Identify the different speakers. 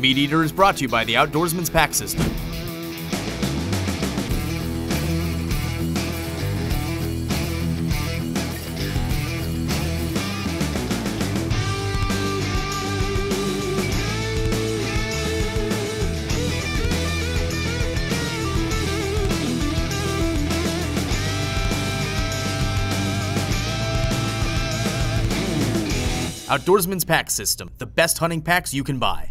Speaker 1: MeatEater is brought to you by the Outdoorsmans Pack System. Outdoorsmans Pack System, the best hunting packs you can buy.